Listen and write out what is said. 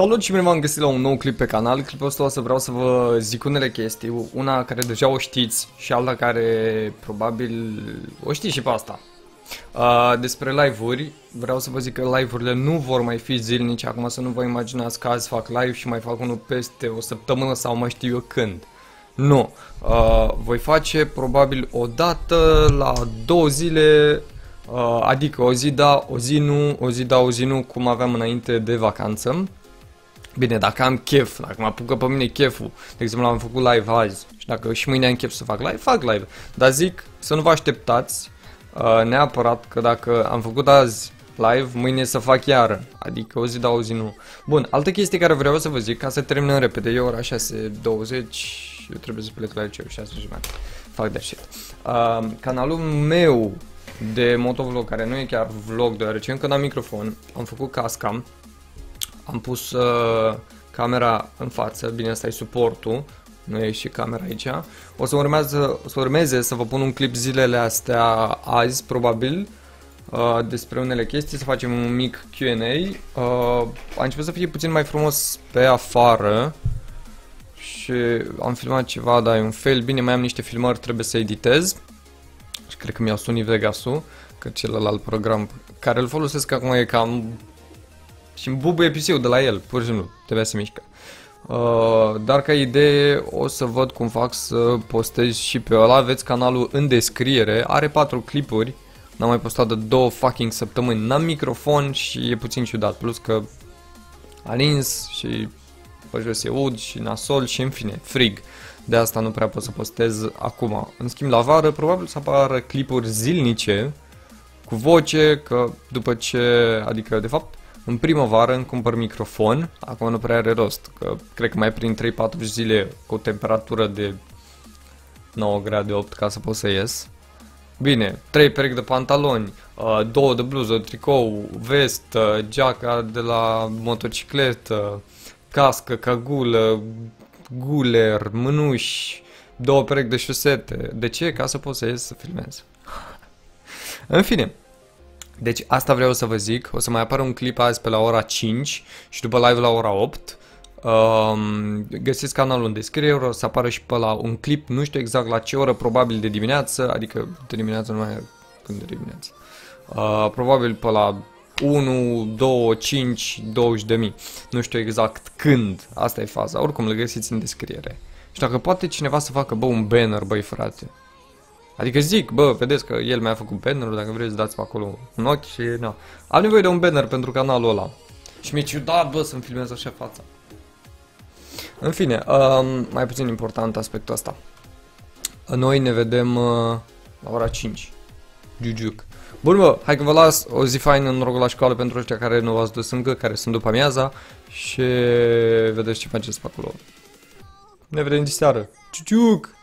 Salut și bine v-am găsit la un nou clip pe canal. Clipul ăsta o să vreau să vă zic unele chestii. Una care deja o știți și alta care probabil o știți și pe asta. Uh, despre live-uri, vreau să vă zic că live-urile nu vor mai fi zilnice. Acum să nu vă imaginați că azi fac live și mai fac unul peste o săptămână sau mai știu eu când. Nu. Uh, voi face probabil o dată la două zile Uh, adică o zi da, o zi nu, o zi da, o zi nu, cum aveam înainte de vacanță. Bine, dacă am chef, dacă mă apucă pe mine cheful, de exemplu am făcut live azi și dacă și mâine am chef să fac live, fac live. Dar zic să nu vă așteptați uh, neapărat că dacă am făcut azi live, mâine să fac iară. Adică o zi da, o zi nu. Bun, altă chestie care vreau să vă zic, ca să terminăm repede, e ora 6.20, eu trebuie să plec la liceu 6 jumate. Fac de shit. Uh, canalul meu de motovlog, care nu e chiar vlog, deoarece încă n-am microfon, am făcut casca, am pus uh, camera în față, bine, asta e suportul, nu e și camera aici. O să, urmează, o să urmeze să vă pun un clip zilele astea azi, probabil, uh, despre unele chestii, să facem un mic Q&A. Uh, a început să fie puțin mai frumos pe afară și am filmat ceva, dar e un fail. Bine, mai am niște filmări, trebuie să editez cred că mi-au Sony Vegas-ul, că celălalt program care îl folosesc acum e cam și îmi bubuie PC-ul de la el, pur și simplu, trebuie să mișcă. Uh, dar ca idee o să văd cum fac să postez și pe ăla, aveți canalul în descriere, are patru clipuri, n-am mai postat de două fucking săptămâni, n-am microfon și e puțin ciudat, plus că a nins și pe jos e ud și nasol și în fine, frig. De asta nu prea pot să postez acum. În schimb, la vară probabil să apară clipuri zilnice cu voce, că după ce, adică de fapt, în primăvară îmi cumpăr microfon, acum nu prea are rost, că cred că mai prin 3-4 zile cu o temperatură de 9 grade 8 ca să pot să ies. Bine, 3 perechi de pantaloni, 2 uh, de bluză, tricou, vestă, geaca de la motocicletă, cască, cagulă, guler, mânuși, două perechi de șosete. De ce? Ca să pot să ies să filmez. În fine, deci asta vreau să vă zic. O să mai apară un clip azi pe la ora 5 și după live la ora 8. Um, găsiți canalul în descriere, o să apară și pe la un clip, nu știu exact la ce oră, probabil de dimineață, adică de dimineață nu mai când de dimineață. Uh, probabil pe la 1, 2, 5, 20 de mii. Nu știu exact când. Asta e faza. Oricum le găsiți în descriere. Și dacă poate cineva să facă, bă, un banner, băi frate. Adică zic, bă, vedeți că el mi-a făcut banner dacă vreți dați pe acolo un ochi și na. Am nevoie de un banner pentru canalul ăla. Și mi-e ciudat, bă, să-mi filmez așa fața. În fine, um, mai puțin important aspectul ăsta. Noi ne vedem uh, la ora 5. Giugiuc. Bun, bă, hai că vă las o zi faină, noroc la școală pentru ăștia care nu v-ați dus încă, care sunt după amiaza și vedeți ce faceți pe acolo. Ne vedem de seară. Ciuciuc!